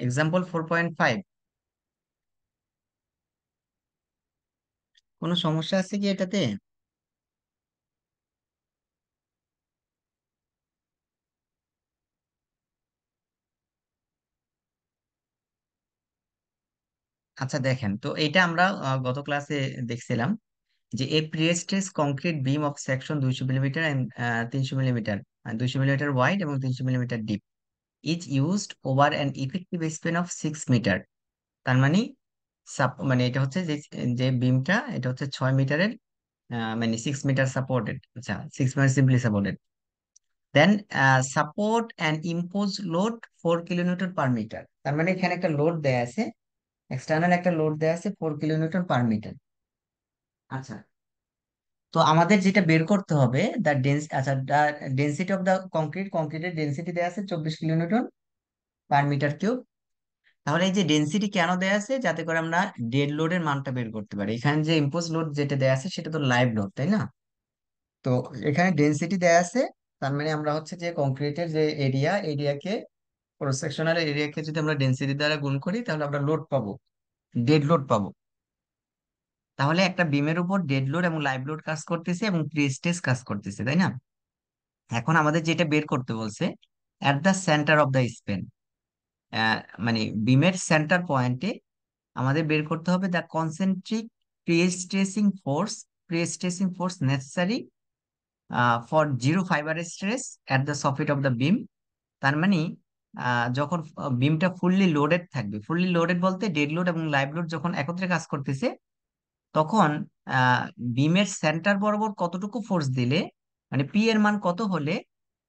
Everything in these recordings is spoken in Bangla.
এক্সাম্পল ফোর পয়েন্ট ফাইভ কোনো সমস্যা আছে কি এটাতে? আচ্ছা দেখেন, তো এটা আমরা গত ক্লাসে দেখছিলাম যে a prestress concrete beam of section দুইশো মিলিমিটার তিনশো মিলিমিটার দুইশো মিলিমিটার ওয়াইড এবং তিনশো millimetre deep is used over an effective span of six metre তার মানে মানে এটা হচ্ছে যে যে বিমটা এটা হচ্ছে ছয় মিটারের মানে সিক্স মিটার সাপোর্টেড আচ্ছা six metre simply supported then support and impose load four kilometre per metre তার মানে এখানে একটা লোড দেয়া আছে এক্সটার্নাল একটা লোড দেয়া আছে ফোর কিলোমিটার পার মিটার আচ্ছা তো আমাদের যেটা বের করতে হবে দ্য ডেন্স আচ্ছা ডেন্সিটি অফ দ্য কংক্রিট কংক্রিটের ডেন্সিটি দেয়া আছে চব্বিশ কিলোনিউটন পার মিটার কিউব তাহলে এই যে ডেন্সিটি কেন দেয়া আছে? যাতে করে আমরা ডেড লোডের মানটা বের করতে পারি। এখানে যে ইম্পোজ লোড যেটা দেওয়া আছে, সেটা তো লাইভ লোড তাই না? তো এখানে ডেন্সিটি দেয়া আছে, তার মানে আমরা হচ্ছে যে কংক্রিটের যে এরিয়া এরিয়াকে ক্রস সেকশনাল এরিয়াকে যদি আমরা ডেন্সিটি দ্বারা গুণ করি, তাহলে আমরা লোড পাবো ডেড লোড পাবো। তাহলে একটা বিমের উপর ডেড লোড এবং লাইভ লোড কাজ করতেছে এবং প্রি স্ট্রেস কাজ করতেছে, তাই না? এখন আমাদের যেটা বের করতে বলছে at the centre of the span মানে বিমের সেন্টার পয়েন্টে আমাদের বের করতে হবে the concentric prestressing force prestressing force necessary for zero fibre stress at the soffit of the beam তার মানে যখন বিমটা ফুললি লোডেড থাকবে ফুললি লোডেড বলতে ডেড লোড এবং লাইভ লোড যখন একত্রে কাজ করতেছে তখন বিমের সেন্টার বরাবর কতটুকু ফোর্স দিলে মানে পি এর মান কত হলে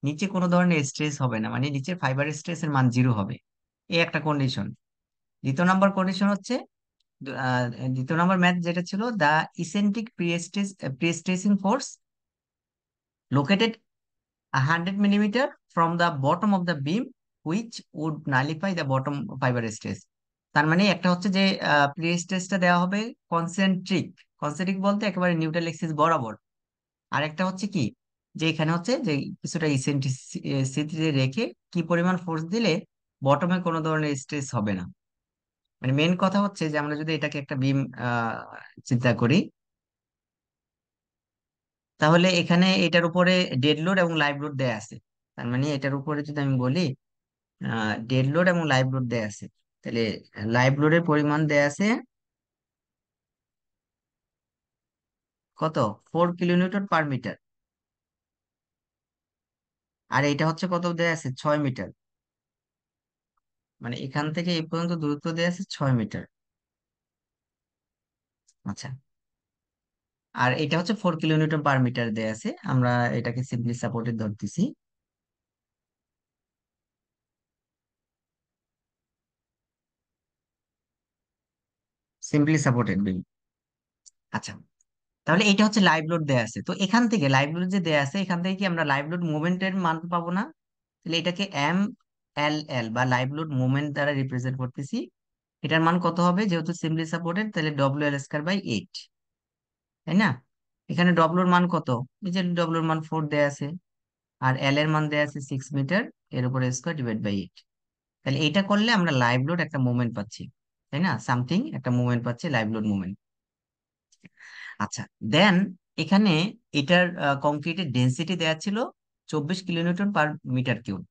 নিচে কোনো ধরনের স্ট্রেস হবে না মানে নিচের ফাইবার স্ট্রেস এর মান জিরো হবে। এই একটা কন্ডিশন দ্বিতীয় নাম্বার কন্ডিশন হচ্ছে দ্বিতীয় নাম্বার ম্যাথ যেটা ছিল the eccentric prestress prestressing force located hundred millimetre from the bottom of the beam which would nullify the bottom fibre stress তার মানে একটা হচ্ছে যে প্রিস্ট্রেসটা দেওয়া হবে কনসেন্ট্রিক কনসেন্ট্রিক বলতে একেবারে নিউট্রাল এক্সিস বরাবর। আর একটা হচ্ছে কি, যে এখানে হচ্ছে যে কিছুটা ইসেন্ট্রিসিটি রেখে কি পরিমাণ ফোর্স দিলে বটমে কোনো ধরনের স্ট্রেস হবে না। মানে মেন কথা হচ্ছে যে আমরা যদি এটাকে একটা বিম চিন্তা করি, তাহলে এখানে এটার উপরে ডেড লোড এবং লাইভ লোড দেয়া আছে। তার মানে এটার উপরে যদি আমি বলি ডেড লোড এবং লাইভ লোড দেয়া আছে। তাহলে লাইভ লোডের পরিমাণ দেয়া আছে কত? ফোর কিলোমিটার পার মিটার আর এটা হচ্ছে কত দেয়া আছে? ছয় মিটার মানে এখান থেকে এই পর্যন্ত দূরত্ব দেয়া আছে ছয় মিটার আচ্ছা। আর এটা হচ্ছে ফোর কিলোমিটার পার মিটার দেয়া আছে। আমরা এটাকে সিম্পলি সাপোর্টেড ধরতেছি। সিম্পলি সাপোর্টেড বিম আচ্ছা তাহলে এটা হচ্ছে লাইভ লোড দেয়া আছে। তো এখান থেকে লাইভ লোড যে দেয়া আছে, এখান থেকে কি আমরা লাইভ লোড মুভমেন্টের মান পাবো না? তাহলে এটাকে এম এল এল বা লাইভ লোড মুভমেন্ট দ্বারা রিপ্রেজেন্ট করতেছি। এটার মান কত হবে? যেহেতু সিম্পলি সাপোর্টেড তাহলে W L square by eight তাই না? এখানে ডব্লিউর মান কত? এই যে ডব্লিউর মান ফোর দেয়া আছে, আর এল এর মান দেয়া আছে সিক্স মিটার এর উপরে স্কোয়ার ডিভাইড বাই এইট তাহলে এটা করলে আমরা লাইভ লোড একটা মুভমেন্ট পাচ্ছি। তাই না? সামথিং একটা মুভমেন্ট পাচ্ছে লাইভ লোড মুভমেন্ট আচ্ছা দেন এখানে এটার কংক্রিটের ডেন্সিটি দেওয়া ছিল চব্বিশ কিলোনিউটন পার মিটার কিউব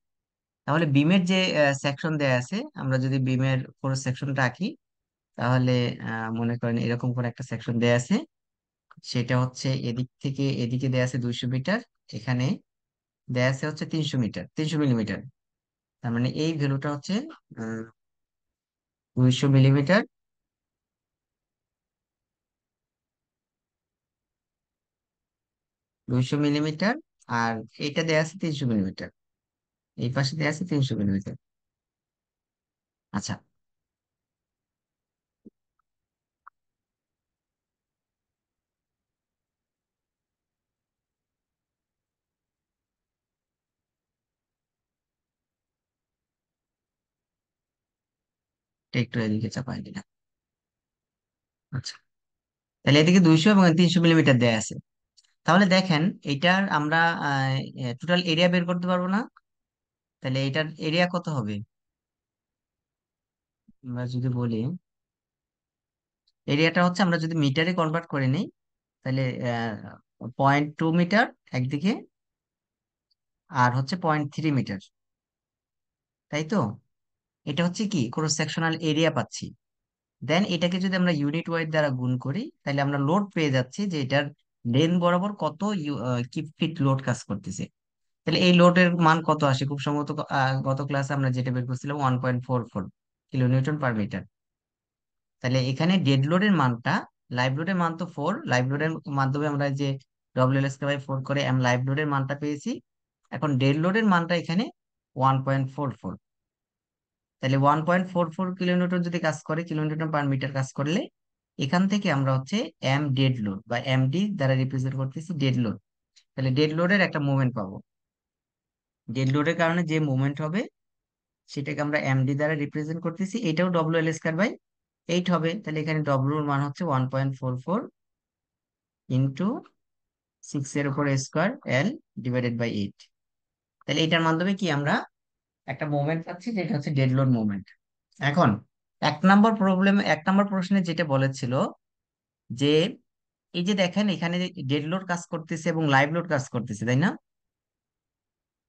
তাহলে বিমের যে সেকশন দেয়া আছে, আমরা যদি বিমের পুরো সেকশনটা আঁকি, তাহলে মনে করেন এরকম করে একটা সেকশন দেয়া আছে। সেটা হচ্ছে এদিক থেকে এদিকে দেয়া আছে দুইশো মিটার এখানে দেয়া আছে হচ্ছে তিনশো মিটার তিনশো মিলিমিটার তার মানে এই ভ্যালুটা হচ্ছে দুইশো মিলিমিটার। দুইশো মিলিমিটার, আর এটা দেয়া আছে তিনশো মিলিমিটার। এই পাশে দেয়া আছে তিনশো মিলিমিটার। আচ্ছা একটু এদিকে চাপাই দিলাম। আচ্ছা তাহলে এদিকে দুইশো এবং তিনশো মিলিমিটার দেয়া আছে। তাহলে দেখেন এটার আমরা টোটাল এরিয়া বের করতে পারব না। তাহলে এটার এরিয়া কত হবে? আমরা যদি বলি এরিয়াটা হচ্ছে আমরা যদি মিটারে কনভার্ট করে নিই, তাহলে পয়েন্ট টু মিটার একদিকে আর হচ্ছে পয়েন্ট থ্রি মিটার তাই তো? এটা হচ্ছে কি ক্রস সেকশনাল এরিয়া পাচ্ছি। দেন এটাকে যদি আমরা ইউনিট ওয়াইজ দ্বারা গুণ করি, তাহলে আমরা লোড পেয়ে যাচ্ছি যে এটার লেন বরাবর কত কি ফিট লোড কাজ করতেছে। তাহলে এই লোডের মান কত আসে? খুব সম্ভবত গত ক্লাসে আমরা যেটা বের করছিলাম one point four four kilo newton per metre তাহলে এখানে ডেড লোডের মানটা লাইভ লোডের মান তো ফোর লাইভ লোডের মাধ্যমে আমরা যে ডব্লিউ এল বাই ফোর করে এম লাইভ লোডের মানটা পেয়েছি। এখন ডেড লোডের মানটা এখানে ওয়ান পয়েন্ট ফোর ফোর তাহলে one point four four kilometre যদি কাজ করে কিলোমিটার পার মিটার কাজ করলে এখান থেকে আমরা হচ্ছে এম ডেড লোড বা এম ডি দ্বারা রিপ্রেজেন্ট করতেছি ডেড লোড তাহলে ডেড লোডের একটা মুভমেন্ট পাবো। ডেড লোডের কারণে যে মুভমেন্ট হবে, সেটাকে আমরা এমডি দ্বারা রিপ্রেজেন্ট করতেছি। এটাও W L square by eight হবে। তাহলে এখানে ডব্লিউর মান হচ্ছে one point four four into six এর উপর square L divided by eight তাহলে এটার মাধ্যমে কি আমরা একটা মুভমেন্ট পাচ্ছি, যেটা হচ্ছে ডেড লোড মুভমেন্ট এখন, এক নম্বর প্রবলেম এক নম্বর প্রশ্নে যেটা বলেছিল যে, এই যে দেখেন, এখানে ডেড লোড কাজ করতেছে এবং লাইভ লোড কাজ করতেছে, তাই না?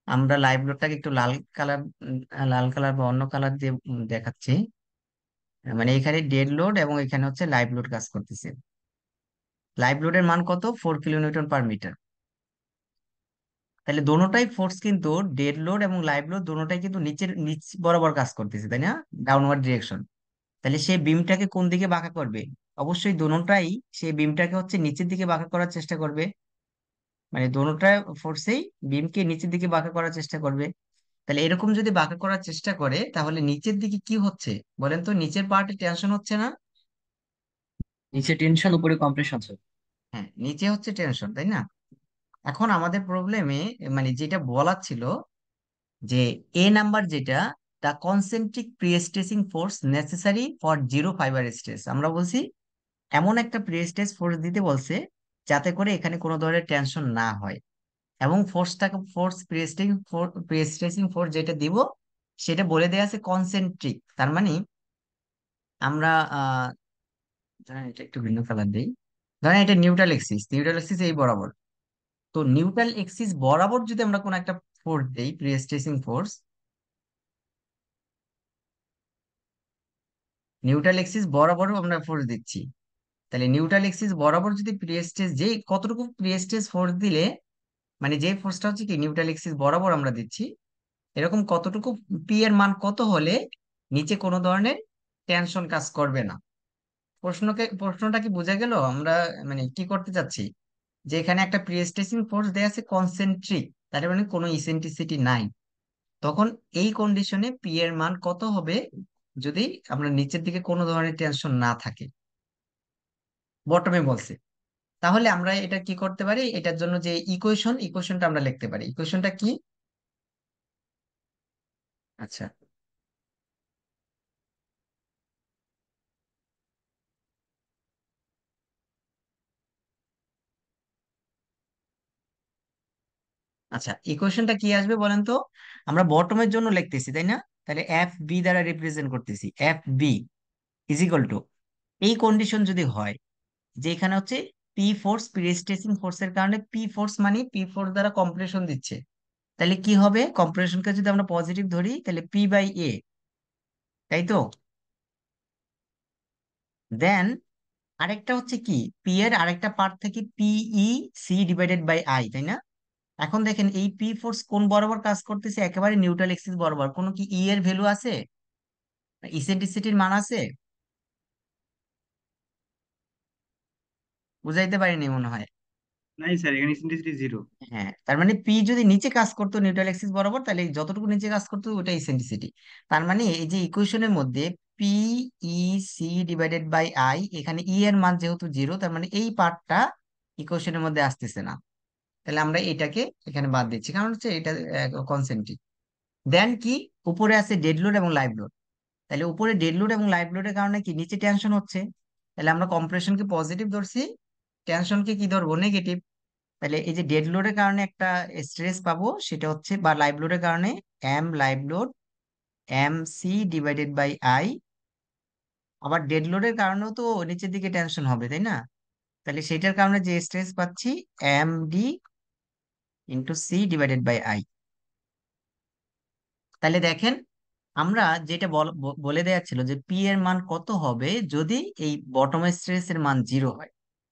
আমরা লাইভ লোডটাকে একটু লাল কালার লাল কালার বা অন্য কালার দিয়ে দেখাচ্ছি। মানে এখানে ডেড লোড এবং এখানে হচ্ছে লাইভ লোড কাজ করতেছে। লাইভ লোডের মান কত? ফোর কিলোনিউটন পার মিটার তাহলে দোনোটাই ফোর্স কিন্তু ডেড লোড এবং লাইভ লোড দোনোটাই কিন্তু নিচের নিচ বরাবর কাজ করতেছে তাই না? ডাউনওয়ার্ড ডিরেকশন তাহলে সে বিমটাকে কোন দিকে বাঁকা করবে? অবশ্যই দোনোটাই সেই বিমটাকে হচ্ছে নিচের দিকে বাঁকা করার চেষ্টা করবে। মানে দোনোটা ফোর্সেই বিমকে নিচের দিকে বাঁকা করার চেষ্টা করবে। তাহলে এরকম যদি বাঁকা করার চেষ্টা করে তাহলে নিচের দিকে কি হচ্ছে? বলেন তো নিচের পার্টে টেনশন হচ্ছে না? নিচে টেনশন উপরে কম্প্রেশন হ্যাঁ নিচে হচ্ছে টেনশন তাই না? এখন আমাদের প্রবলেমে মানে যেটা বলা ছিল যে এ নাম্বার যেটা the concentric prestressing force necessary for zero fibre stress আমরা বলছি, এমন একটা প্রিস্ট্রেস ফোর্স দিতে বলছে, যাতে করে এখানে কোনো ধরনের টেনশন না হয়। এবং ফোর্সটাকে ফোর্স প্রিস্ট্রেসিং প্রিস্ট্রেসিং ফোর্স যেটা দিব, সেটা বলে দেওয়া আছে কনসেন্ট্রিক তার মানে আমরা এটা একটু ভিন্ন কালার দিই। ধরেন এটা নিউট্রাল এক্সিস নিউট্রাল এক্সিস এই বরাবর। তো নিউট্রাল এক্সিস বরাবর যদি আমরা কোনো একটা ফোর্স দেই প্রিস্ট্রেসিং ফোর্স নিউট্রাল এক্সিস বরাবর আমরা ফোর্স দিচ্ছি। তাহলে নিউট্রাল এক্সিস বরাবর যদি প্রিস্টেজ যে কতটুকু প্রিস্টেজ ফোর্স দিলে মানে যে ফোর্সটা হচ্ছে কি, নিউট্রাল এক্সিস বরাবর আমরা দিচ্ছি, এরকম কতটুকু পি এর মান কত হলে নিচে কোনো ধরনের টেনশন কাজ করবে না। প্রশ্নকে, প্রশ্নটা কি বোঝা গেল? আমরা মানে কি করতে চাচ্ছি? যে এখানে একটা প্রিস্টেসিং ফোর্স দেয়া আছে কনসেন্ট্রিক তার মানে কোনো ইসেন্ট্রিসিটি নাই। তখন এই কন্ডিশনে পি এর মান কত হবে যদি আমরা নিচের দিকে কোনো ধরনের টেনশন না থাকে? বটমে বলছে। তাহলে আমরা এটা কি করতে পারি? এটার জন্য যে ইকুয়েশন ইকুয়েশনটা আমরা লিখতে পারি। ইকুয়েশনটা কি? আচ্ছা। আচ্ছা ইকুয়েশনটা কি আসবে বলেন তো? আমরা বটমের জন্য লিখতেছি, তাই না? তাহলে এফ বি দ্বারা রিপ্রেজেন্ট করতেছি। F B is equal to এই কন্ডিশন যদি হয়, যে এখানে হচ্ছে পি ফোর্স প্রিস্ট্রেসিং ফোর্সের কারণে পি ফোর্স মানে পি ফোর্স দ্বারা কম্প্রেশন দিচ্ছে। তাহলে কি হবে? কম্প্রেশনকে যদি আমরা পজিটিভ ধরি, তাহলে পি বাই এ তাই তো? দেন আরেকটা হচ্ছে কি? পি এর আরেকটা পার্ট থেকে P e C divided by I তাই না? এখন দেখেন এই পি ফোর্স কোন বরাবর কাজ করতেছে? একেবারে নিউট্রাল এক্সিস বরাবর। কোনো কি ই এর ভ্যালু আছে? ইসেন্ট্রিসিটির মান আছে? বুঝাইতে পারিনি মনে হয়। নাই স্যার এখানে ইসেন্ট্রিসিটি জিরো হ্যাঁ তার মানে পি যদি নিচে কাজ করতো নিউট্রাল এক্সিস বরাবর তাহলে যতটুকু নিচে কাজ করতো ওটা ইসেন্ট্রিসিটি তার মানে এই যে ইকুয়েশনের মধ্যে P e C divided by I এখানে ই এর মান যেহেতু জিরো তার মানে এই পার্টটা ইকুয়েশনের মধ্যে আসতেছে না। তাহলে আমরা এটাকে এখানে বাদ দিচ্ছি। কারণ হচ্ছে এটা কনসেন্ট্রিক দেন কি? উপরে আছে ডেড লোড এবং লাইভ লোড তাহলে উপরে ডেড লোড এবং লাইভ লোডের কারণে কি? নিচে টেনশন হচ্ছে। তাহলে আমরা কম্প্রেশনকে পজিটিভ ধরছি। টেনশনকে কি ধরবো? নেগেটিভ তাহলে এই যে ডেড লোডের কারণে একটা স্ট্রেস পাবো, সেটা হচ্ছে, বা লাইভ লোডের কারণে M live load M C divided by I আবার ডেড লোডের কারণেও তো নিচের দিকে টেনশন হবে, তাই না? তাহলে সেটার কারণে যে স্ট্রেস পাচ্ছি M D into C divided by I তাহলে দেখেন, আমরা যেটা বলে দেওয়া ছিল যে পি এর মান কত হবে যদি এই বটম স্ট্রেস এর মান জিরো হয়।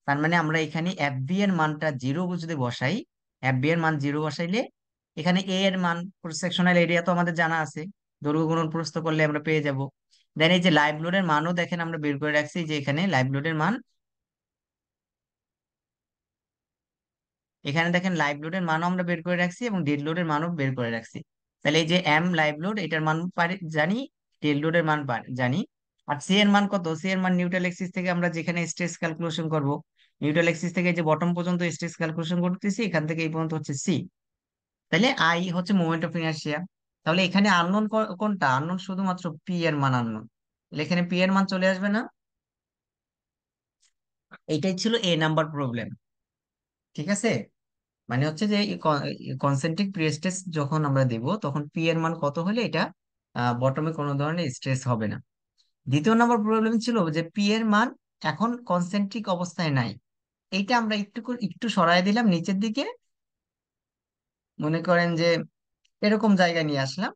তার মানে আমরা এখানে এফ বি এর মানটা জিরো যদি বসাই এফ বি এর মান জিরো বসাইলে এখানে এ এর মান সেকশনাল এরিয়া তো আমাদের জানা আছে দৈর্ঘ্য গুণন প্রস্থ করলে আমরা পেয়ে যাব। দেন এই যে লাইভ লোডের মানও দেখেন আমরা বের করে রাখছি যে এখানে লাইভ লোডের মান এখানে দেখেন লাইভ লোডের মানও আমরা বের করে রাখছি এবং ডেড লোডের মানও বের করে রাখছি। তাহলে এই যে এম লাইভ লোড এটার মান পারি, জানি ডেড লোডের মান জানি। আর সি এর মান কত? সি এর মান নিউট্রাল এক্সিস থেকে আমরা যেখানে স্ট্রেস ক্যালকুলেশন করব নিউট্রাল এক্সিস থেকে যে বটম পর্যন্ত স্ট্রেস ক্যালকুলেশন করতেছি, এখান থেকে এই পর্যন্ত হচ্ছে সি তাহলে আই হচ্ছে মোমেন্ট অফ ইনার্শিয়া তাহলে এখানে আননোন কোনটা? আননোন শুধুমাত্র পি এর মান আননোন এখানে পি এর মান চলে আসবে না। এইটাই ছিল এ নাম্বার প্রবলেম ঠিক আছে? মানে হচ্ছে যে কনসেন্ট্রিক প্রিস্টেস যখন আমরা দেব, তখন পি এর মান কত হলে এটা বটমে কোনো ধরনের স্ট্রেস হবে না। দ্বিতীয় নম্বর প্রবলেম ছিল যে পি এর মান এখন কনসেন্ট্রিক অবস্থায় নাই। এইটা আমরা একটু একটু সরাই দিলাম নিচের দিকে। মনে করেন যে এরকম জায়গায় নিয়ে আসলাম।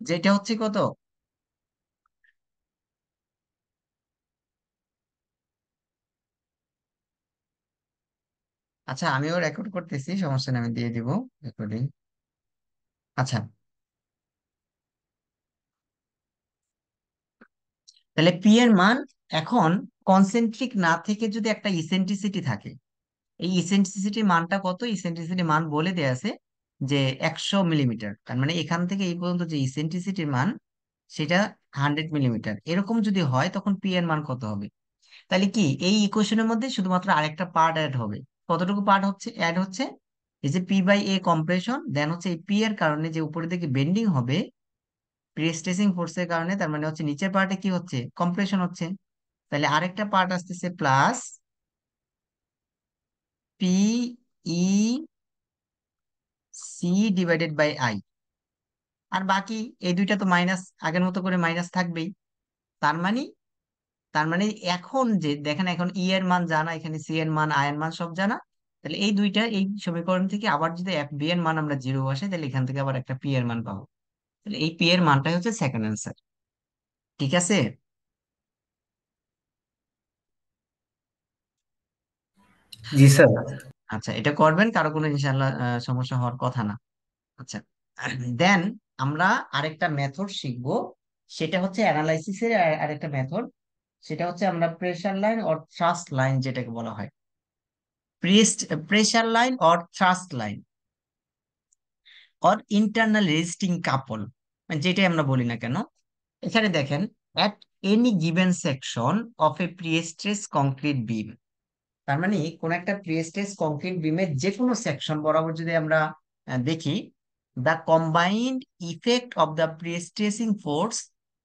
যেটা হচ্ছে কত? আচ্ছা আমিও রেকর্ড করতেছি, সমস্যা নেই, আমি দিয়ে দিব রেকর্ডিং আচ্ছা। তাহলে পি এর মান এখন কনসেন্ট্রিক না থেকে যদি একটা ইসেন্ট্রিসিটি থাকে, এই ইসেন্ট্রিসিটি মানটা কত? ইসেন্ট্রিসিটি মান বলে দেয়া আছে যে একশো মিলিমিটার তার মানে এখান থেকে এই পর্যন্ত যে ইসেন্ট্রিসিটির মান, সেটা হান্ড্রেড মিলিমিটার এরকম যদি হয়, তখন পি এর মান কত হবে? তাহলে কি, এই ইকুয়েশনের মধ্যে শুধুমাত্র আরেকটা পার্ট অ্যাড হবে। কতটুকু পার্ট হচ্ছে? অ্যাড হচ্ছে এই যে P by A compression then হচ্ছে এই পি এর কারণে যে উপরের দিকে বেন্ডিং হবে প্রিস্ট্রেসিং ফোর্সের কারণে, তার মানে হচ্ছে নিচের পার্টে কি হচ্ছে? কম্প্রেশন হচ্ছে। তাহলে আরেকটা পার্ট আসতেছে plus P e C divided by I আর বাকি এই দুইটা তো মাইনাস আগের মতো করে মাইনাস থাকবেই। তার মানে তার মানে এখন যে দেখেন এখন ই এর মান জানা এখানে সি এর মান আই এর মান সব জানা তাহলে এই দুইটা এই সমীকরণ থেকে আবার যদি এফ বি এর মান আমরা জিরো বসাই তাহলে এখান থেকে আবার একটা পি এর মান পাবো। তাহলে এই পি এর মানটাই হচ্ছে সেকেন্ড অ্যান্সার ঠিক আছে? জি স্যার। আচ্ছা এটা করবেন কারও কোনো ইনশাল্লাহ সমস্যা হওয়ার কথা না। আচ্ছা দেন আমরা আরেকটা মেথড শিখব সেটা হচ্ছে অ্যানালাইসিসের আরেকটা মেথড সেটা হচ্ছে আমরা pressure line or thrust line যেটাকে বলা হয়। Pressure line or thrust line or internal resisting couple যেটাই আমরা বলি না কেন। এখানে দেখেন at any given section of a prestress concrete beam তার মানে কোন একটা প্রিস্ট্রেস কংক্রিট বিমের যে কোনো সেকশন বরাবর যদি আমরা দেখি the combined effect of the prestressing force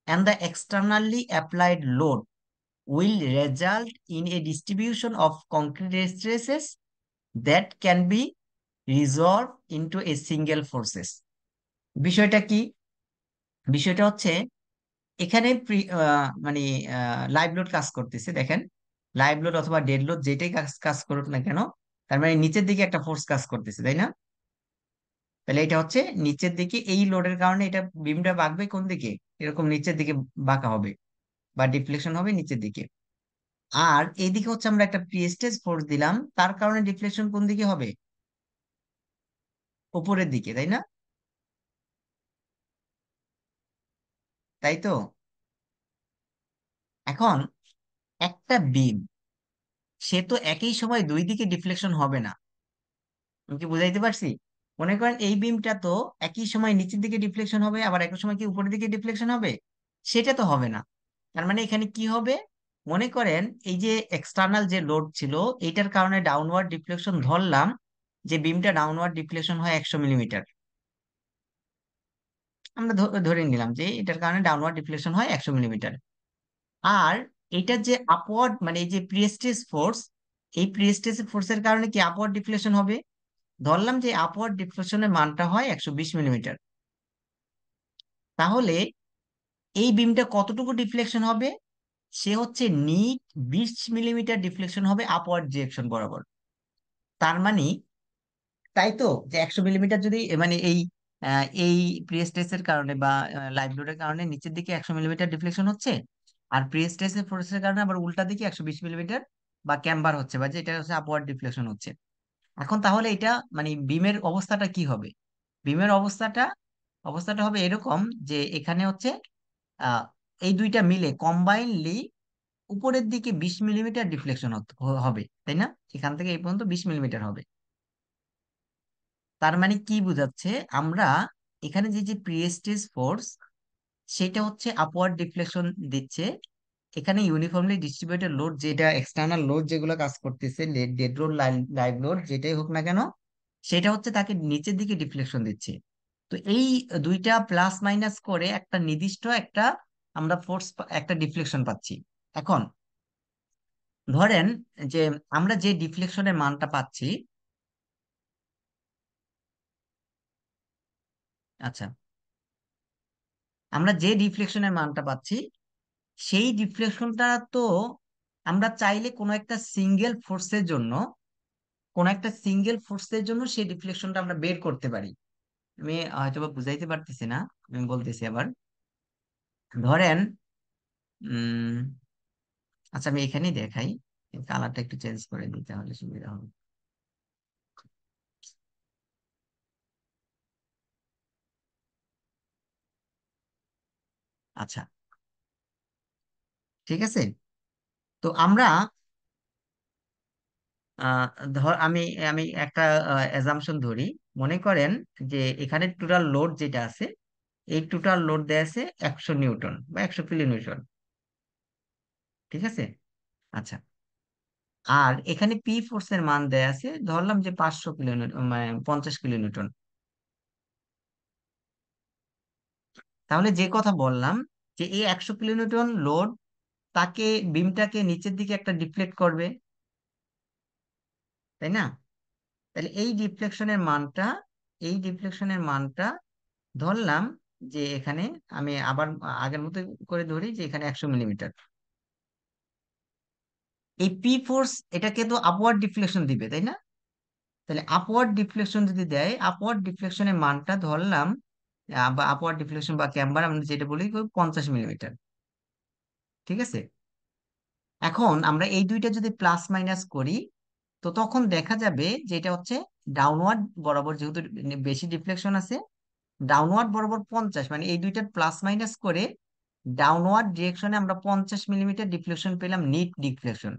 and the externally applied load will result in a distribution of concrete stresses that can be resolved into a single forces. বিষয়টা কি? বিষয়টা হচ্ছে, এখানে মানে লাইভ লোড কাজ করতেছে, দেখেন। লাইভ লোড অথবা ডেড লোড যেটাই কাজ কাজ করুক না কেন, তার মানে নিচের দিকে একটা ফোর্স কাজ করতেছে, তাই না? তাহলে এটা হচ্ছে নিচের দিকে, এই লোডের কারণে এটা বিমটা বাঁকবে কোন দিকে? এরকম নিচের দিকে বাঁকা হবে। বা ডিফ্লেকশন হবে নিচের দিকে। আর এইদিকে হচ্ছে আমরা একটা প্রিস্টেজ ফোর্স দিলাম, তার কারণে ডিফ্লেকশন কোন দিকে হবে? উপরের দিকে, তাই না? তাই তো? এখন একটা বিম সে তো একই সময় দুই দিকে ডিফ্লেকশন হবে না। আমি কি বুঝাইতে পারছি? মনে করেন এই বিমটা তো একই সময় নিচের দিকে ডিফ্লেকশন হবে, আবার একই সময় কি উপরের দিকে ডিফ্লেকশন হবে? সেটা তো হবে না। তার মানে এখানে কি হবে? মনে করেন এই যে এক্সটার্নাল যে লোড ছিল, এইটার কারণে ডাউনওয়ার্ড ডিফ্লেকশন ধরলাম, যে বিমটা ডাউনওয়ার্ড ডিফ্লেকশন হয় একশো মিলিমিটার আমরা ধরে নিলাম যে এটার কারণে ডাউনওয়ার্ড ডিফ্লেকশন হয় একশো মিলিমিটার আর এটার যে আপওয়ার্ড মানে এই যে প্রিস্টেজ ফোর্স এই প্রিস্টেজ ফোর্সের কারণে কি আপওয়ার্ড ডিফ্লেকশন হবে? ধরলাম যে আপওয়ার্ড ডিফ্লেকশনের মানটা হয় একশো বিশ মিলিমিটার তাহলে এই বিমটা কতটুকু ডিফ্লেকশন হবে? সে হচ্ছে নিট বিশ মিলিমিটার ডিফ্লেকশন হবে আপওয়ার্ড ডিরেকশন বরাবর। তার মানে তাই তো যে একশো মিলিমিটার যদি মানে এই এই প্রিস্টেসের কারণে বা লাইভ লোডের কারণে নিচের দিকে একশো মিলিমিটার ডিফ্লেকশন হচ্ছে আর প্রিস্টেসের ফোর্সের কারণে আবার উল্টা দিকে একশো বিশ মিলিমিটার বা ক্যাম্বার হচ্ছে বা যেটা হচ্ছে আপওয়ার্ড ডিফ্লেকশন হচ্ছে। এখন তাহলে এটা মানে বিমের অবস্থাটা কি হবে? বিমের অবস্থাটা অবস্থাটা হবে এরকম যে এখানে হচ্ছে এই দুইটা মিলে কম্বাইনলি উপরের দিকে বিশ মিলিমিটার ডিফ্লেকশন হবে, তাই না? এখান থেকে এই পর্যন্ত বিশ মিলিমিটার হবে। তার মানে কি বোঝাচ্ছে? আমরা এখানে যে যে প্রিস্টেজ ফোর্স সেটা হচ্ছে আপওয়ার্ড ডিফ্লেকশন দিচ্ছে। এখানে ইউনিফর্মলি ডিস্ট্রিবিউটেড লোড যেটা এক্সটার্নাল লোড যেগুলো কাজ করতেছে ডেড লোড লাইভ লোড যেটাই হোক না কেন, সেটা হচ্ছে তাকে নিচের দিকে ডিফ্লেকশন দিচ্ছে। তো এই দুইটা প্লাস মাইনাস করে একটা নির্দিষ্ট একটা আমরা ফোর্স একটা ডিফ্লেকশন পাচ্ছি। এখন ধরেন যে আমরা যে ডিফ্লেকশনের মানটা পাচ্ছি আচ্ছা আমরা যে ডিফ্লেকশনের মানটা পাচ্ছি, সেই ডিফ্লেকশনটা তো আমরা চাইলে কোনো একটা সিঙ্গেল ফোর্সের জন্য, কোন একটা সিঙ্গেল ফোর্সের জন্য সেই ডিফ্লেকশনটা আমরা বের করতে পারি। আমি হয়তো বা বুঝাইতে পারতেছি না, আমি বলতেছি আবার। ধরেন, উম আচ্ছা আমি এখানেই দেখাই কালারটা একটু চেঞ্জ করে দিতে হলে সুবিধা হবে। আচ্ছা ঠিক আছে? তো আমরা ধর আমি আমি একটা অ্যাজাম্পশন ধরি। মনে করেন যে এখানে টোটাল লোড যেটা আছে, এই টোটাল লোড দেয়া আছে একশো নিউটন বা একশো কিলো নিউটন ঠিক আছে? আচ্ছা। আর এখানে পি ফোর্সের মান দেয়া আছে, ধরলাম যে পাঁচশো কিলো মানে পঞ্চাশ কিলো নিউটন তাহলে যে কথা বললাম যে এই একশো কিলো নিউটন লোড তাকে বিমটাকে নিচের দিকে একটা ডিফ্লেক্ট করবে। তাই না? তাহলে এই ডিফ্লেকশনের মানটা, এই ডিফ্লেকশনের মানটা ধরলাম যে এখানে আমি আবার আগের মতো করে ধরি যে এখানে একশো মিলিমিটার এই পি ফোর্স এটাকে তো আপওয়ার্ড ডিফ্লেকশন দিবে, তাই না? তাহলে আপওয়ার্ড ডিফ্লেকশন যদি দেয় আপওয়ার্ড ডিফ্লেকশনের মানটা ধরলাম বা আপওয়ার্ড ডিফ্লেকশন বা ক্যাম্বার আমরা যেটা বলি পঞ্চাশ মিলিমিটার ঠিক আছে? এখন আমরা এই দুইটা যদি প্লাস মাইনাস করি তো তখন দেখা যাবে যে এটা হচ্ছে ডাউনওয়ার্ড বরাবর যেহেতু বেশি ডিফ্লেকশন আছে ডাউনওয়ার্ড বরাবর পঞ্চাশ মানে এই দুইটার প্লাস মাইনাস করে ডাউনওয়ার্ড ডিরেকশনে আমরা পঞ্চাশ মিলিমিটার ডিফ্লেকশন পেলাম নিট ডিফ্লেকশন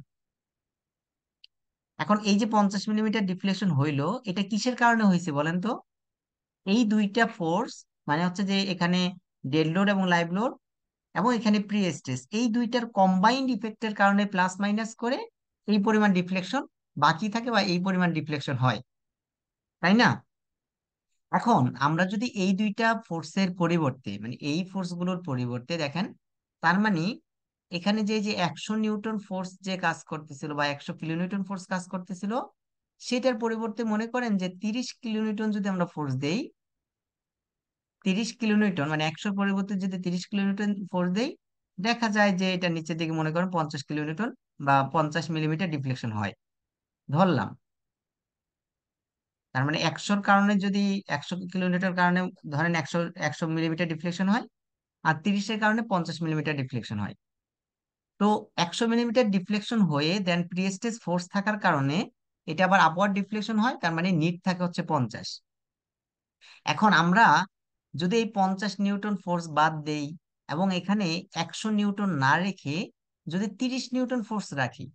এখন এই যে পঞ্চাশ মিলিমিটার ডিফ্লেকশন হইল, এটা কিসের কারণে হয়েছে বলেন তো? এই দুইটা ফোর্স মানে হচ্ছে যে এখানে ডেড লোড এবং লাইভ লোড এবং এখানে প্রি এই দুইটার কম্বাইন্ড ইফেক্টের কারণে প্লাস মাইনাস করে এই পরিমাণ ডিফ্লেকশন বাকি থাকে বা এই পরিমাণ ডিফ্লেকশন হয়, তাই না? এখন আমরা যদি এই দুইটা ফোর্সের পরিবর্তে মানে এই ফোর্সগুলোর পরিবর্তে দেখেন, তার মানে এখানে যে যে একশো নিউটন ফোর্স যে কাজ করতেছিল বা একশো কিলোনিউটন ফোর্স কাজ করতেছিল, সেটার পরিবর্তে মনে করেন যে তিরিশ কিলোনিউটন যদি আমরা ফোর্স দেই, তিরিশ কিলোনিউটন মানে একশোর পরিবর্তে যদি তিরিশ কিলোনিউটন ফোর্স দেই, দেখা যায় যে এটা নিচের দিকে মনে করেন পঞ্চাশ কিলোনিউটন বা পঞ্চাশ মিলিমিটার ডিফ্লেকশন হয়। ধরলাম। তার মানে একশোর কারণে যদি একশো কিলোমিটার কারণে ধরেন একশো একশো মিলিমিটার ডিফ্লেকশন হয় আর তিরিশের কারণে পঞ্চাশ মিলিমিটার ডিফ্লেকশন হয়। তো একশো মিলিমিটার ডিফ্লেকশন হয়ে দেন প্রিস্টেজ ফোর্স থাকার কারণে এটা আবার আপওয়ার্ড ডিফ্লেকশন হয়, তার মানে নিট থাকে হচ্ছে পঞ্চাশ। এখন আমরা যদি এই পঞ্চাশ নিউটন ফোর্স বাদ দেই এবং এখানে একশো নিউটন না রেখে যদি তিরিশ নিউটন ফোর্স রাখি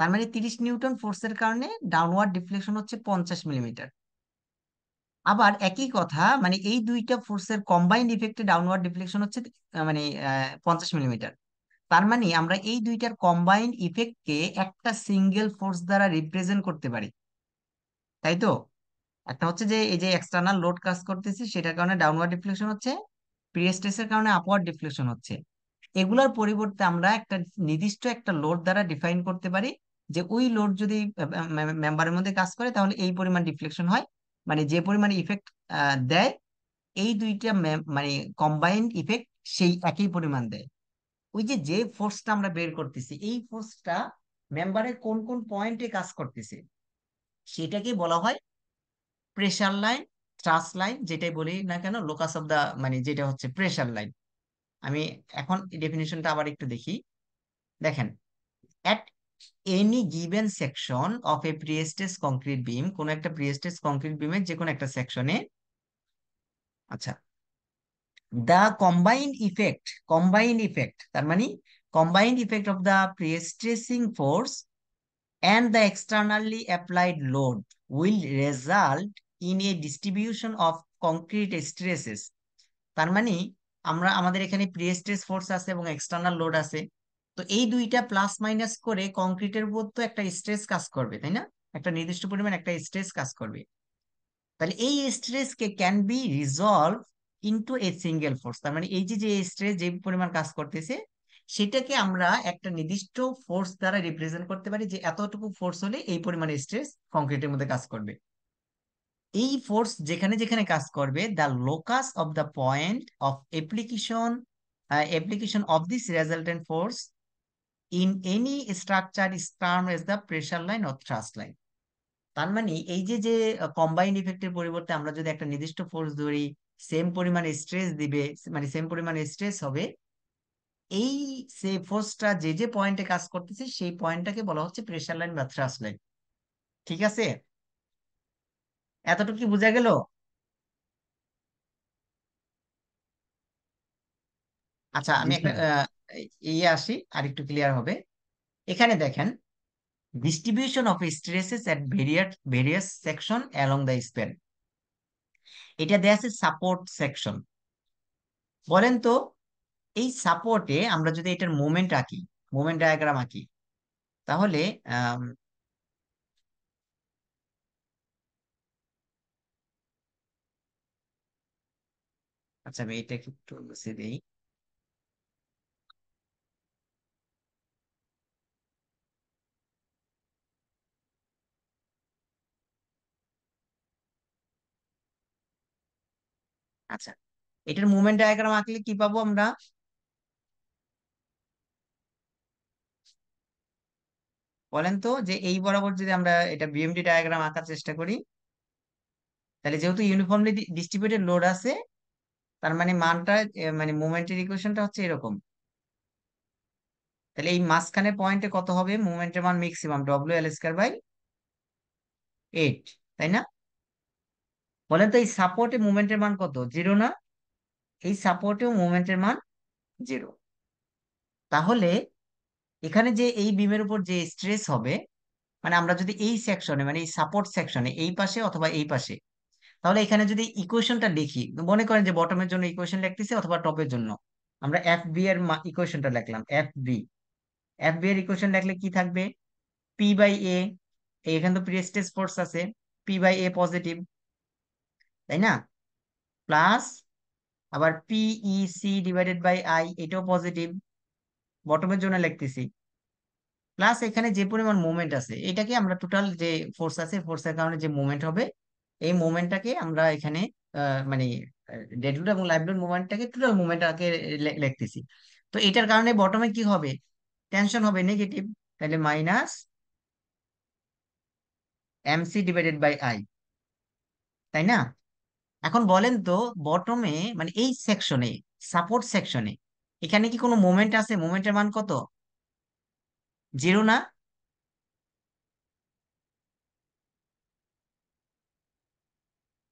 তার মানে তিরিশ নিউটন ফোর্সের কারণে ডাউনওয়ার্ড ডিফ্লেকশন হচ্ছে পঞ্চাশ মিলিমিটার আবার একই কথা মানে এই দুইটা ফোর্সের কম্বাইন্ড ইফেক্টে ডাউনওয়ার্ড ডিফ্লেকশন হচ্ছে মানে পঞ্চাশ মিলিমিটার তার মানে আমরা এই দুইটার কম্বাইন্ড ইফেক্টকে একটা সিঙ্গেল ফোর্স দ্বারা রিপ্রেজেন্ট করতে পারি। তাই তো? একটা হচ্ছে যে, এই যে এক্সটার্নাল লোড কাজ করতেছি, সেটার কারণে ডাউনওয়ার্ড ডিফ্লেকশন হচ্ছে প্রিস্ট্রেসের কারণে আপওয়ার্ড ডিফ্লেকশন হচ্ছে। এগুলোর পরিবর্তে আমরা একটা নির্দিষ্ট একটা লোড দ্বারা ডিফাইন করতে পারি যে ওই লোড যদি মেম্বারের মধ্যে কাজ করে, তাহলে এই পরিমাণ ডিফ্লেকশন হয়। মানে যে পরিমাণ ইফেক্ট দেয়, এই দুইটা মানে কম্বাইন্ড ইফেক্ট সেই একই পরিমাণ দেয়। ওই যে যে ফোর্সটা আমরা বের করতেছি, এই ফোর্সটা মেম্বারের কোন কোন পয়েন্টে কাজ করতেছে সেটাকে বলা হয় প্রেশার লাইন ট্রাস লাইন যেটাই বলি না কেন লোকাস অফ দা মানে যেটা হচ্ছে প্রেশার লাইন আমি এখন ডেফিনেশনটা আবার একটু দেখি। দেখেন, at any given section of a prestress concrete beam কোন একটা প্রিয়েস্টেস কংক্রিট বিমের যে কোনো একটা সেকশনে আচ্ছা the combined effect combined effect তার মানে combined effect of the prestressing force and the externally applied load will result in a distribution of concrete stresses তার মানে আমরা, আমাদের এখানে প্রিয়েস্টেস ফোর্স আছে এবং এক্সটার্নাল লোড আছে। তো এই দুইটা প্লাস মাইনাস করে কংক্রিটের উপর তো একটা স্ট্রেস কাজ করবে, তাই না? একটা নির্দিষ্ট পরিমাণ একটা স্ট্রেস কাজ করবে। তাহলে এই stress K can be resolve into a single force তার মানে এই যে যে স্ট্রেস যে পরিমাণ কাজ করতেছে, সেটাকে আমরা একটা নির্দিষ্ট ফোর্স দ্বারা রিপ্রেজেন্ট করতে পারি যে এতটুকু ফোর্স হলে এই পরিমাণ স্ট্রেস কংক্রিটের মধ্যে কাজ করবে। এই ফোর্স যেখানে যেখানে কাজ করবে the locus of the point of application application of this resultant force in any structure is term as the pressure line thrust line তার মানে এই যে যে কম্বাইন্ড ইফেক্টের পরিবর্তে আমরা যদি একটা নির্দিষ্ট ফোর্স ধরি সেম পরিমাণে স্ট্রেস দিবে মানে সেম পরিমাণে স্ট্রেস হবে, এই সে ফোর্সটা যে যে পয়েন্টে কাজ করতেছে, সেই পয়েন্টটাকে বলা হচ্ছে প্রেসার লাইন বা থ্রাস্ট লাইন ঠিক আছে? এতটুকু কি বোঝা গেল? আচ্ছা আমি একটা ইয়ে আসি আর একটু ক্লিয়ার হবে। এখানে দেখেন distribution of stresses at various various section along the span এটা দেয়া আছে সাপোর্ট সেকশন বলেন তো এই সাপোর্টে আমরা যদি এটার মোমেন্ট আঁকি মোমেন্ট ডায়াগ্রাম আঁকি তাহলে আচ্ছা আমি এটাকে একটু মুছে দিই। আচ্ছা এটার মুভমেন্ট ডায়াগ্রাম আঁকলে কি পাবো আমরা? বলেন তো যে এই বরাবর যদি আমরা এটা বিএমডি ডায়াগ্রাম আঁকার চেষ্টা করি, তাহলে যেহেতু ইউনিফর্মলি ডিস্ট্রিবিউটেড লোড আছে, তার মানে মানটা মানে মুভমেন্টের ইকুয়েশনটা হচ্ছে এরকম। তাহলে এই মাঝখানে পয়েন্টে কত হবে? মুভমেন্টের মান maximum W L square by eight তাই না? বলেন তো, এই সাপোর্টে মুভমেন্টের মান কত? জিরো না? এই সাপোর্টেও মুভমেন্টের মান জিরো তাহলে এখানে যে এই বিমের উপর যে স্ট্রেস হবে মানে আমরা যদি এই সেকশনে মানে এই সাপোর্ট সেকশনে এই পাশে অথবা এই পাশে, তাহলে এখানে যদি ইকুয়েশনটা লিখি, মনে করেন যে বটমের জন্য ইকুয়েশন লিখতেছি অথবা টপের জন্য, আমরা এফ বি এর ইকুয়েশনটা লিখলাম এফ বি এফ বি এর ইকুয়েশন লিখলে কি থাকবে? পি বাই এ এখানে তো প্রিস্টেজ ফোর্স আছে পি বাই এ পজিটিভ তাই না? প্লাস আবার P e C divided by I এটাও পজিটিভ বটমের জন্য লিখতেছি। প্লাস এখানে যে পরিমাণ মুভমেন্ট আছে, এটাকে আমরা টোটাল যে ফোর্স আছে ফোর্সের কারণে যে মুভমেন্ট হবে, এই মুভমেন্টটাকে আমরা এখানে মানে ডেড লোড এবং লাইভ লোড মুভমেন্টটাকে টোটাল মুভমেন্টটাকে লিখতেছি। তো এটার কারণে বটমে কি হবে? টেনশন হবে নেগেটিভ তাহলে minus M C divided by I তাই না? এখন বলেন তো বটমে মানে এই সেকশনে সাপোর্ট সেকশনে এখানে কি কোনো মোমেন্ট আছে? মোমেন্টের মান কত? জিরো না?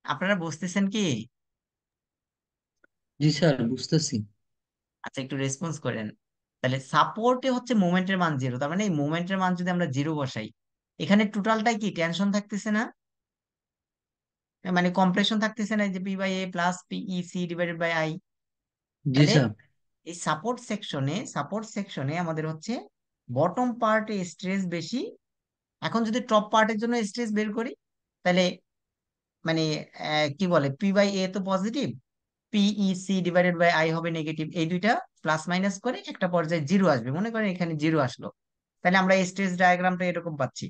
আপনারা বুঝতেছেন কি? জি স্যার বুঝতেছি। আচ্ছা একটু রেসপন্স করেন। তাহলে সাপোর্টে হচ্ছে মোমেন্টের মান জিরো তার মানে এই মোমেন্টের মান যদি আমরা জিরো বসাই এখানে টোটালটাই কি টেনশন থাকতেছে না? মানে কম্প্রেশন থাকতেছে না যে P by A plus P e C divided by I এই সাপোর্ট সেকশনে সাপোর্ট সেকশনে আমাদের হচ্ছে বটম পার্টে স্ট্রেস বেশি এখন যদি টপ পার্টের জন্য স্ট্রেস বের করি তাহলে মানে কি বলে পি বাই এ তো positive P e C divided by I হবে নেগেটিভ এই দুইটা প্লাস মাইনাস করে একটা পর্যায়ে জিরো আসবে। মনে করেন এখানে জিরো আসলো। তাহলে আমরা স্ট্রেস ডায়াগ্রামটা এরকম পাচ্ছি।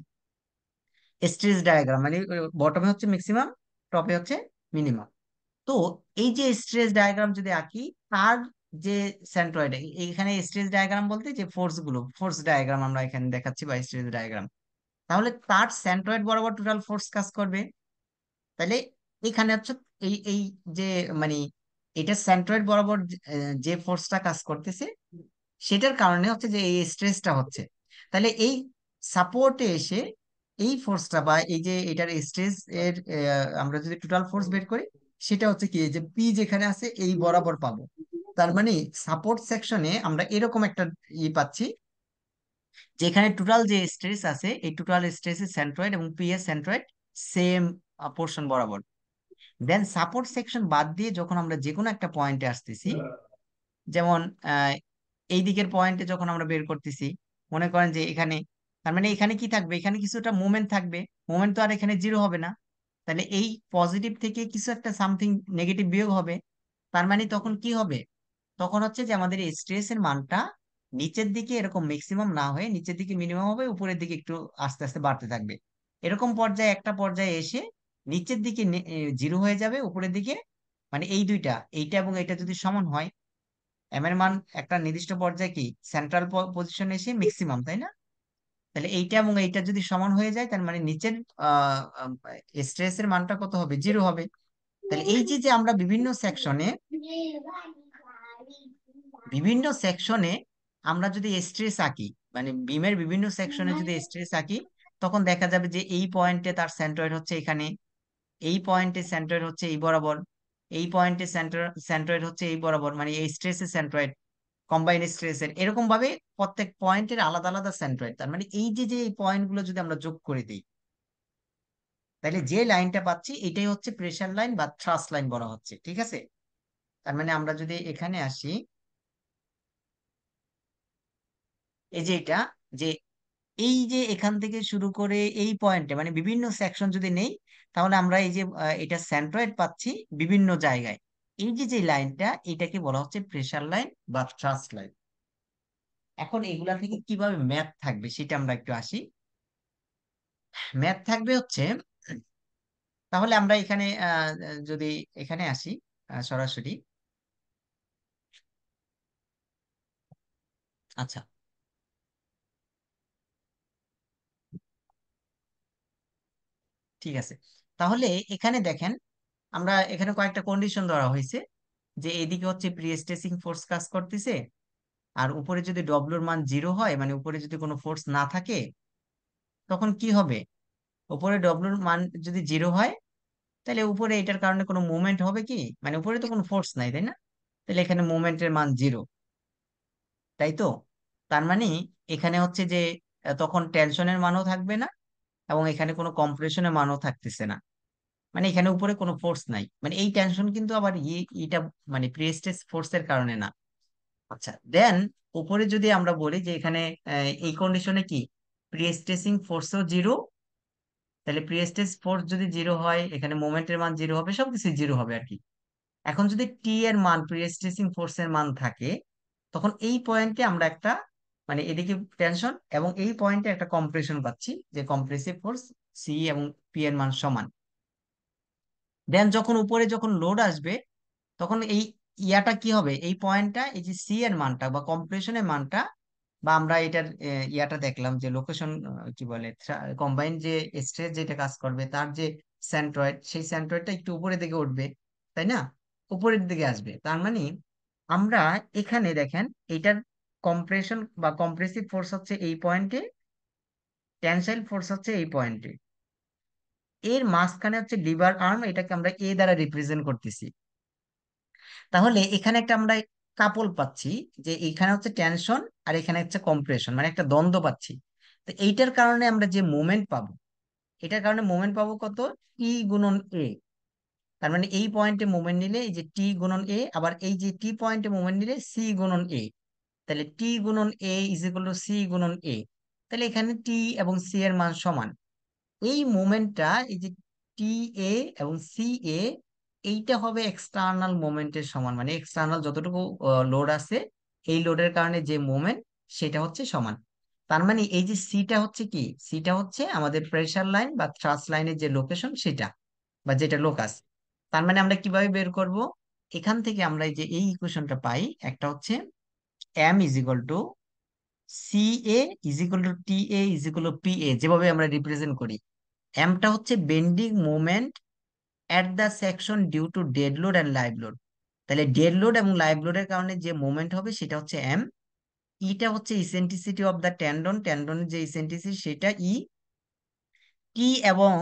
স্ট্রেস ডায়াগ্রাম মানে বটমে হচ্ছে ম্যাক্সিমাম টপে হচ্ছে মিনিমাম। তো এই যে স্ট্রেস ডায়াগ্রাম যদি আঁকি, তার যে সেন্ট্রয়েড এখানে স্ট্রেস ডায়াগ্রাম বলতে যে ফোর্সগুলো, ফোর্স ডায়াগ্রাম আমরা এখানে দেখাচ্ছি বা স্ট্রেস ডায়াগ্রাম। তাহলে তার সেন্ট্রয়েড বরাবর টোটাল ফোর্স কাজ করবে। তাহলে এখানে হচ্ছে এই এই যে মানে এটা সেন্ট্রয়েড বরাবর যে ফোর্সটা কাজ করতেছে, সেটার কারণে হচ্ছে যে এই স্ট্রেসটা হচ্ছে। তাহলে এই সাপোর্টে এসে এই ফোর্সটা বা এই যে এটার স্ট্রেস এর আমরা যদি টোটাল ফোর্স বের করি, সেটা হচ্ছে কি যে পি যেখানে আছে, এই বরাবর পাবো। তার মানে সাপোর্ট সেকশনে আমরা এরকম একটা ই পাচ্ছি, যেখানে টোটাল যে স্ট্রেস আছে, এই টোটাল স্ট্রেসের সেন্ট্রয়েড এবং পি এর সেন্ট্রয়েড সেম পোর্শন বরাবর। দেন সাপোর্ট সেকশন বাদ দিয়ে যখন আমরা যে কোনো একটা পয়েন্টে আসতেছি, যেমন এই দিকের পয়েন্টে যখন আমরা বের করতেছি, মনে করেন যে এখানে তার মানে এখানে কি থাকবে? এখানে কিছুটা মোমেন্ট থাকবে। মোমেন্ট তো আর এখানে জিরো হবে না। তাহলে এই পজিটিভ থেকে কিছু একটা সামথিং নেগেটিভ বিয়োগ হবে। তার মানে তখন কি হবে? তখন হচ্ছে যে আমাদের এই স্ট্রেস এর মানটা নিচের দিকে এরকম ম্যাক্সিমাম না হয়ে নিচের দিকে মিনিমাম হবে, উপরের দিকে একটু আস্তে আস্তে বাড়তে থাকবে। এরকম পর্যায়ে একটা পর্যায়ে এসে নিচের দিকে জিরো হয়ে যাবে, উপরের দিকে মানে এই দুইটা, এইটা এবং এটা যদি সমান হয় এম এর মান একটা নির্দিষ্ট পর্যায়ে কি? সেন্ট্রাল পজিশনে এসে ম্যাক্সিমাম তাই না? তাহলে এইটা এবং এইটা যদি সমান হয়ে যায়, তার মানে নিচের স্ট্রেস এর মানটা কত হবে? জিরো হবে। তাহলে এই যে যে আমরা বিভিন্ন সেকশনে বিভিন্ন সেকশনে আমরা যদি স্ট্রেস আঁকি মানে বিমের বিভিন্ন সেকশনে যদি স্ট্রেস আঁকি, তখন দেখা যাবে যে এই পয়েন্টে তার সেন্ট্রয়েড হচ্ছে এখানে, এই পয়েন্টে সেন্ট্রয়েড হচ্ছে এই বরাবর, এই পয়েন্টে সেন্টার সেন্ট্রয়েড হচ্ছে এই বরাবর মানে এই স্ট্রেসের সেন্ট্রয়েড কম্বাইন্ড স্ট্রেসের এরকম ভাবে প্রত্যেক পয়েন্টের আলাদা আলাদা সেন্ট্রয়েড তার মানে এই যে যে এই পয়েন্টগুলো যদি আমরা যোগ করে দিই তাহলে যে লাইনটা পাচ্ছি, এটাই হচ্ছে প্রেশার লাইন বা থ্রাস্ট লাইন বলা হচ্ছে, ঠিক আছে? তার মানে আমরা যদি এখানে আসি, এই যে এটা, যে এই যে এখান থেকে শুরু করে এই পয়েন্টে মানে বিভিন্ন সেকশন যদি নেই, তাহলে আমরা এই যে এটা সেন্ট্রয়েড পাচ্ছি বিভিন্ন জায়গায়। এই যে যে লাইনটা এটাকে বলা হচ্ছে প্রেশার লাইন বা থ্রাস্ট লাইন এখন এগুলা থেকে কীভাবে ম্যাথ থাকবে সেটা আমরা একটু আসি। ম্যাথ থাকবে হচ্ছে, তাহলে আমরা এখানে যদি এখানে আসি সরাসরি। আচ্ছা। ঠিক আছে। তাহলে এখানে দেখেন আমরা এখানে কয়েকটা কন্ডিশন ধরা হয়েছে, যে এদিকে হচ্ছে প্রি স্ট্রেসিং ফোর্স কাজ করতেছে, আর উপরে যদি ডব্লুর মান জিরো হয় মানে উপরে যদি কোনো ফোর্স না থাকে, তখন কি হবে? উপরে ডব্লুর মান যদি জিরো হয়, তাহলে উপরে এটার কারণে কোনো মুভমেন্ট হবে কি? মানে উপরে তো কোনো ফোর্স নাই, তাই না? তাহলে এখানে মুভমেন্টের মান জিরো তাই তো? তার মানে এখানে হচ্ছে যে তখন টেনশনের মানও থাকবে না, এবং এখানে কোনো কম্প্রেশনের মানও থাকতেছে না। মানে এখানে উপরে কোনো ফোর্স নাই। মানে এই টেনশন কিন্তু আবার এটা মানে প্রিস্টেস ফোর্সের কারণে না। আচ্ছা দেন উপরে যদি আমরা বলি যে এখানে এই কন্ডিশনে কি? প্রিস্টেসিং ফোর্সও জিরো তাহলে প্রিস্টেস ফোর্স যদি জিরো হয়, এখানে মোমেন্টের মান জিরো হবে সবকিছু জিরো হবে আর কি। এখন যদি টি এর মান প্রিস্টেসিং ফোর্সের মান থাকে, তখন এই পয়েন্টে আমরা একটা মানে এদিকে টেনশন এবং এই পয়েন্টে একটা কম্প্রেশন পাচ্ছি, যে কম্প্রেসিভ ফোর্স সি এবং পি এর মান সমান। দেন যখন উপরে যখন লোড আসবে, তখন এই ইয়াটা কি হবে? এই পয়েন্টটা এই যে সি এর মানটা বা কম্প্রেশনের মানটা বা আমরা এটার ইয়াটা দেখলাম যে লোকেশন কি বলে কম্বাইন যে স্ট্রেস যেটা কাজ করবে, তার যে সেন্ট্রয়েড সেই সেন্ট্রয়েডটা একটু উপরের দিকে উঠবে, তাই না? উপরের দিকে আসবে। তার মানে আমরা এখানে দেখেন, এটার কম্প্রেশন বা কম্প্রেসিভ ফোর্স হচ্ছে এই পয়েন্টে টেনসাইল ফোর্স হচ্ছে এই পয়েন্টে এর মাঝখানে হচ্ছে লিভার আর্ম, এটাকে আমরা এ দ্বারা রিপ্রেজেন্ট করতেছি। তাহলে এখানে একটা আমরা কাপল পাচ্ছি, যে এখানে হচ্ছে টেনশন আর এখানে হচ্ছে কম্প্রেশন মানে একটা দ্বন্দ্ব পাচ্ছি। তো এইটার কারণে আমরা যে মোমেন্ট পাবো, এটার কারণে মোমেন্ট পাবো কত? টি গুণন এ তার মানে এই পয়েন্টে মোমেন্ট নিলে এই যে টি গুণন এ আবার এই যে টি পয়েন্টে মোমেন্ট নিলে সি গুণন এ তাহলে টি গুণন A is equal to C গুণন এ তাহলে এখানে টি এবং সি এর মান সমান। এই মোমেন্টটা এই যে টি এ এবং সি এ এইটা হবে এক্সটার্নাল মোমেন্টের সমান। মানে এক্সটার্নাল যতটুকু লোড আছে, এই লোডের কারণে যে মোমেন্ট সেটা হচ্ছে সমান। তার মানে এই যে সিটা হচ্ছে কি? সিটা হচ্ছে আমাদের প্রেসার লাইন বা থ্রাস্ট লাইনের যে লোকেশন সেটা বা যেটা লোকাস তার মানে আমরা কীভাবে বের করব? এখান থেকে আমরা এই যে এই ইকুয়েশনটা পাই, একটা হচ্ছে M is equal to C A is equal to T A is equal to P A যেভাবে আমরা রিপ্রেজেন্ট করি। এমটা হচ্ছে bending moment at the section due to dead load and live load তাহলে ডেড লোড এবং লাইভ লোডের কারণে যে মোমেন্ট হবে সেটা হচ্ছে এম ইটা হচ্ছে ইসেন্ট্রিসিটি অফ দ্য ট্যান্ডন ট্যান্ডনের যে ইসেন্ট্রিসিটি সেটা ই টি এবং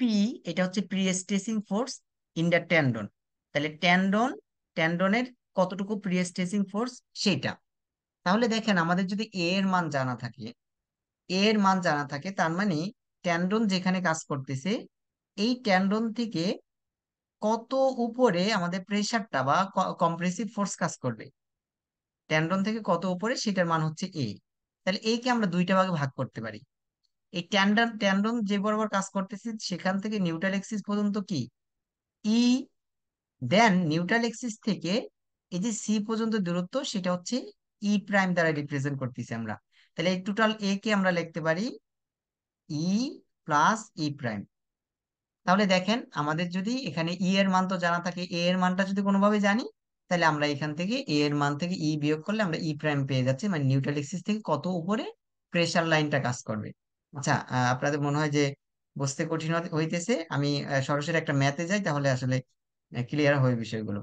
পি এটা হচ্ছে prestressing force in the tendon তাহলে ট্যান্ডন ট্যান্ডনের কতটুকু প্রি স্ট্রেসিং ফোর্স সেটা। তাহলে দেখেন আমাদের যদি এ এর মান জানা থাকে এ এর মান জানা থাকে, তার মানে ট্যান্ডন যেখানে কাজ করতেছে, এই ট্যান্ডন থেকে কত উপরে আমাদের প্রেসারটা বা কম্প্রেসিভ ফোর্স কাজ করবে? ট্যান্ডন থেকে কত উপরে সেটার মান হচ্ছে এ তাহলে এ কে আমরা দুইটা ভাগে ভাগ করতে পারি। এই ট্যান্ডন ট্যান্ডন যে বরাবর কাজ করতেছে, সেখান থেকে নিউট্রাল এক্সিস পর্যন্ত কি? ই দেন নিউট্রাল এক্সিস থেকে এই যে সি পর্যন্ত দূরত্ব, সেটা হচ্ছে ই প্রাইম দ্বারা রিপ্রেজেন্ট করতেছি আমরা। তাহলে এই টোটাল এ কে আমরা লিখতে পারি ই প্লাস ই প্রাইম তাহলে দেখেন, আমাদের যদি এখানে ই এর মান তো জানা থাকে এ এর মানটা যদি কোনোভাবে জানি, তাহলে আমরা এখান থেকে এ এর মান থেকে ই বিয়োগ করলে আমরা ই প্রাইম পেয়ে যাচ্ছি মানে নিউট্রাল এক্সিস থেকে কত উপরে প্রেসার লাইনটা কাজ করবে। আচ্ছা আপনাদের মনে হয় যে বুঝতে কঠিন হইতেছে? আমি সরাসরি একটা ম্যাথে যাই, তাহলে আসলে ক্লিয়ার হয় বিষয়গুলো।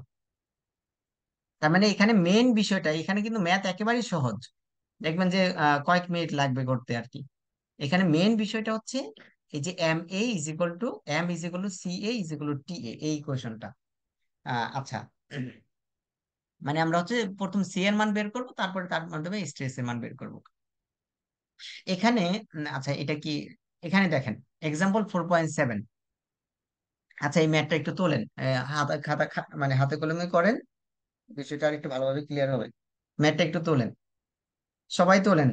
তার মানে এখানে মেন বিষয়টা, এখানে কিন্তু ম্যাথ একেবারেই সহজ। দেখবেন যে কয়েক মিনিট লাগবে করতে আর কি। এখানে মেন বিষয়টা হচ্ছে, এই যে M A is equal to M is equal to C A is equal to T A এই ইকুয়েশনটা আচ্ছা। মানে আমরা হচ্ছে প্রথম সি এর মান বের করব, তারপরে তার মাধ্যমে স্ট্রেস এর মান বের করব। এখানে আচ্ছা এটা কি, এখানে দেখেন এক্সাম্পল ফোর পয়েন্ট সেভেন আচ্ছা এই ম্যাথটা একটু তোলেন। হাতে, খাতা মানে হাতে কলমে করেন। বিষয়টা আর একটু ভালোভাবে ক্লিয়ার হবে। ম্যাটটা একটু তোলেন। সবাই তোলেন।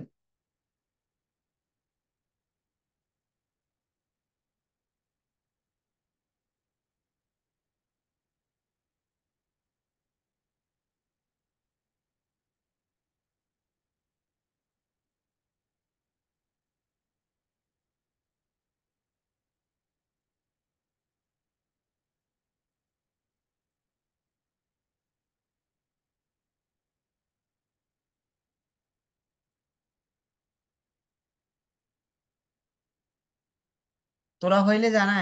তোলা হইলে জানায়